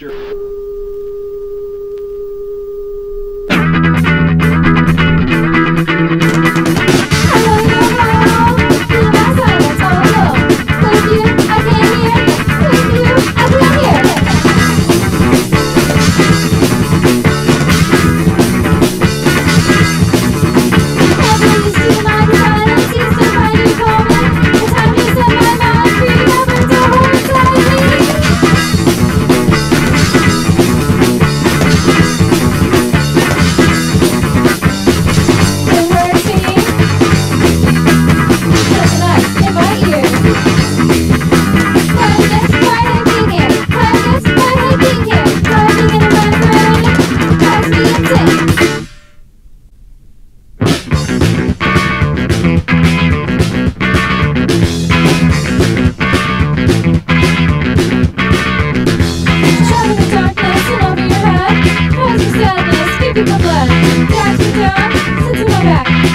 Want